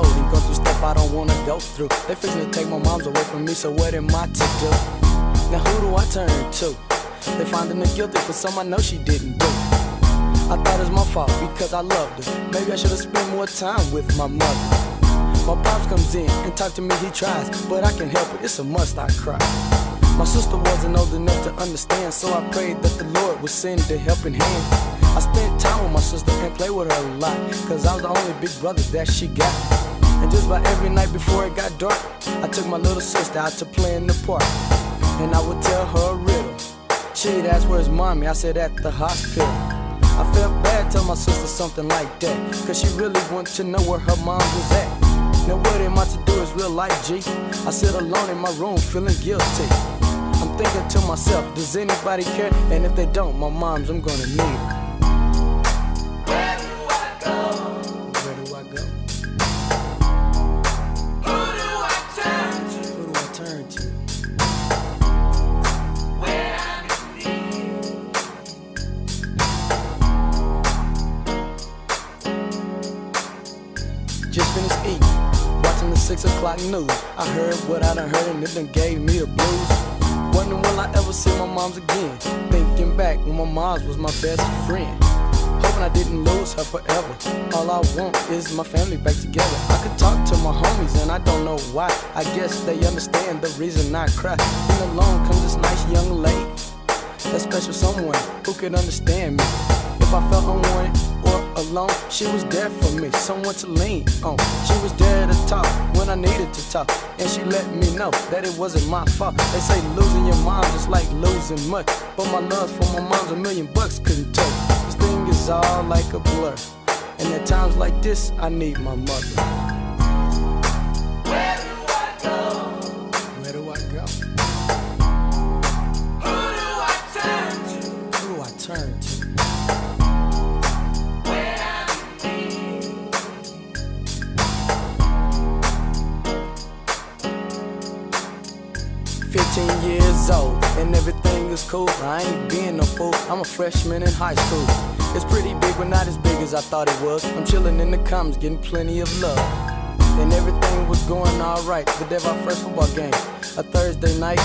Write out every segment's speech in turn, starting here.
through. stuff I don't fixing to take my moms away from me, so what am I to do? Now who do I turn to? They finding her guilty for something I know she didn't do. I thought it was my fault because I loved her. Maybe I should have spent more time with my mother. My pops comes in and talk to me, he tries, but I can't help it, it's a must I cry. My sister wasn't old enough to understand, so I prayed that the Lord would send a helping hand. I spent time with my sister and played with her a lot, cause I was the only big brother that she got. And just about every night before it got dark, I took my little sister out to play in the park. And I would tell her a riddle. She'd ask, Where's mommy? I said, At the hospital. I felt bad telling my sister something like that, cause she really wanted to know where her mom was at. Now, what am I to do is real life, G. I sit alone in my room feeling guilty. I'm thinking to myself, does anybody care? And if they don't, my mom's, I'm gonna need her. I go? Who do I turn to? Just finished eating, watching the six o'clock news. I heard what I done heard and it done gave me the blues. Wondering will I ever see my moms again? Thinking back when my moms was my best friend. Didn't lose her forever. All I want is my family back together. I could talk to my homies and I don't know why. I guess they understand the reason I cry. Then along comes this nice young lady. That special someone who could understand me. If I felt unwanted or alone, she was there for me, someone to lean on. She was there to talk when I needed to talk, and she let me know that it wasn't my fault. They say losing your mom is like losing much, but my love for my mom's a million bucks couldn't touch. Is all like a blur, and at times like this, I need my mother. Where do I go? Where do I go? Who do I turn to? Who do I turn to? When I'm in need. 15 years old, and everything is cool. I ain't being no fool, I'm a freshman in high school. It's pretty big, but not as big as I thought it was. I'm chilling in the comments, getting plenty of love. And everything was going alright. The day of our first football game, a Thursday night.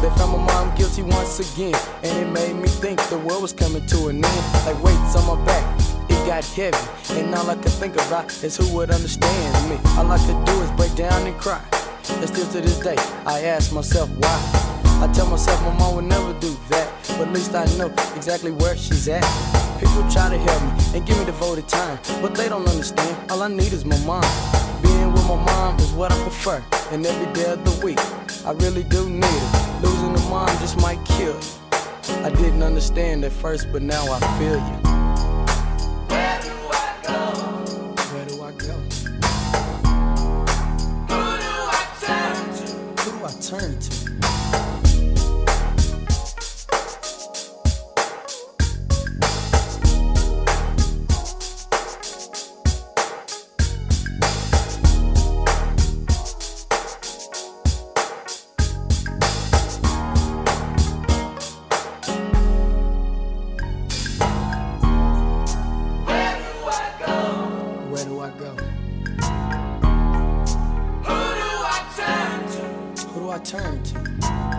They found my mom guilty once again, and it made me think the world was coming to an end. Like weights on my back, it got heavy, and all I could think about is who would understand me. All I could do is break down and cry. And still to this day, I ask myself why. I tell myself my mom would never do that, but at least I know exactly where she's at. People try to help me and give me devoted time, but they don't understand. All I need is my mom. Being with my mom is what I prefer, and every day of the week, I really do need it. Losing a mom just might kill you. I didn't understand at first, but now I feel you. Where do I go? Where do I go? I go? Who do I turn to? Who do I turn to?